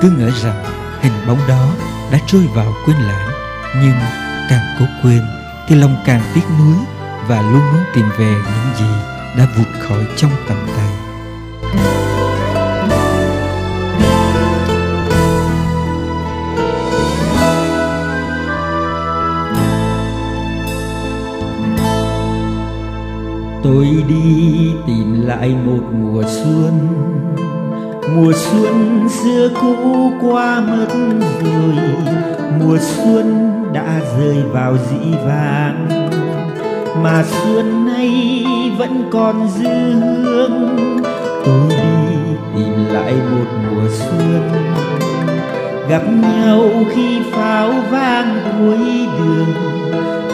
cứ ngỡ rằng hình bóng đó đã trôi vào quên lãng, nhưng càng cố quên thì lòng càng tiếc nuối và luôn muốn tìm về những gì đã vụt khỏi trong tầm tay. Tôi đi tìm lại một mùa xuân mùa xuân xưa cũ qua mất rồi, mùa xuân đã rơi vào dĩ vãng. Mà xuân nay vẫn còn dư hương tôi đi tìm lại một mùa xuân. Gặp nhau khi pháo vang cuối đường,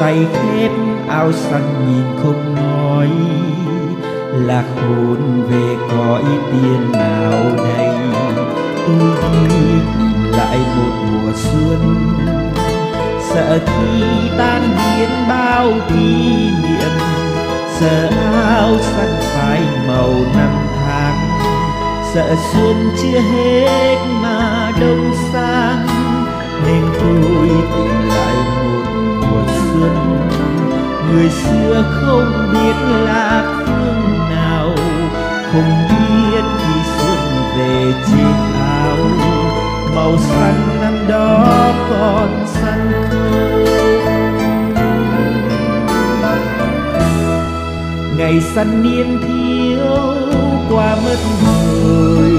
tay khép áo xanh nhìn không nói lạc hồn về cõi tiên nào đây? Tôi đi tìm lại một mùa xuân. Sợ khi tan biến bao kỷ niệm, sợ áo xanh phai màu năm tháng. Sợ xuân chưa hết mà đông sang, nên tôi tìm lại một mùa xuân. Người xưa không biết lạc không biết khi xuân về trên áo màu xanh năm đó còn xanh. Ngày xanh niên thiếu qua mất rồi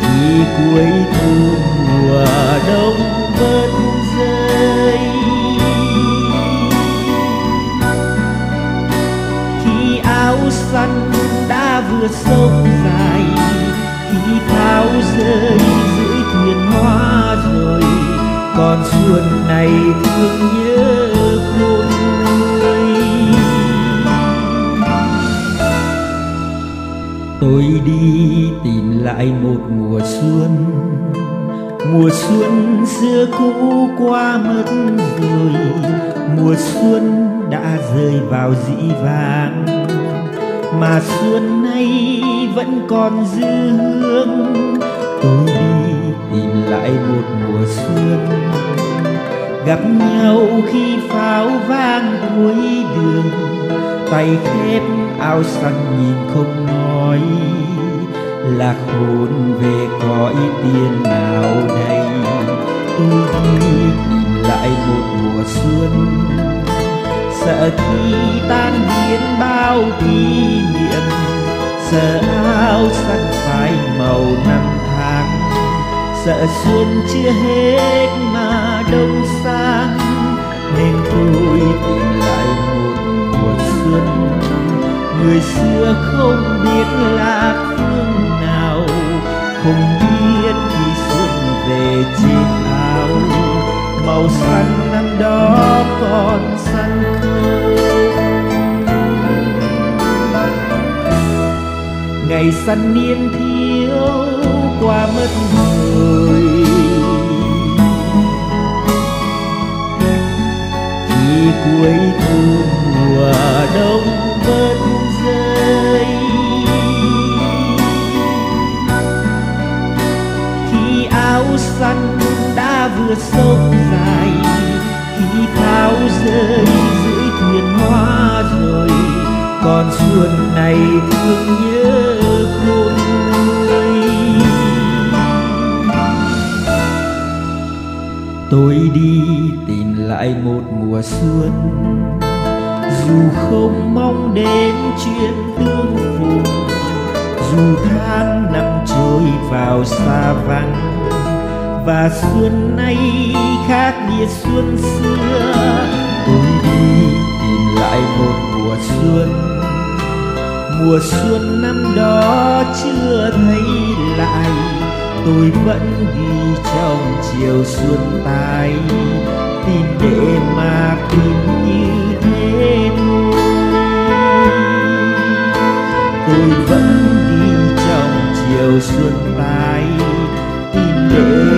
khi cuối thu mùa đông xanh đã vừa sông dài. Khi pháo rơi dưới thuyền hoa rồi còn xuân này thương nhớ khôn tôi đi tìm lại một mùa xuân. Mùa xuân xưa cũ qua mất rồi. Mùa xuân đã rơi vào dĩ vãng mà xuân nay vẫn còn dư hương. Tôi đi tìm lại một mùa xuân, gặp nhau khi pháo vang cuối đường. Tay khép áo xanh nhìn không nói lạc hồn về cõi tiên nào đây. Tôi đi tìm lại một mùa xuân sợ khi tan biến bao kỷ niệm, sợ áo xanh phai màu năm tháng. Sợ xuân chưa hết mà đông sang, nên tôi tìm lại một mùa xuân. Người xưa không biết lạc phương nào, không biết khi xuân về chiếc áo màu xanh năm đó còn xanh ngày săn niên thiếu qua mất rồi khi cuối thu mùa đông vẫn rơi, khi áo xanh đã vừa sông dài, khi tháo rơi dưới thuyền hoa rồi, còn xuân này thương nhớ. Tôi đi tìm lại một mùa xuân. Dù không mong đến chuyện tương phùng dù tháng năm trôi vào xa vắng, và xuân nay khác biệt xuân xưa. Tôi đi tìm lại một mùa xuân. Mùa xuân năm đó chưa thấy lại tôi vẫn đi trong chiều xuân tay tin để mà tin như thế tôi vẫn đi trong chiều xuân tay tin để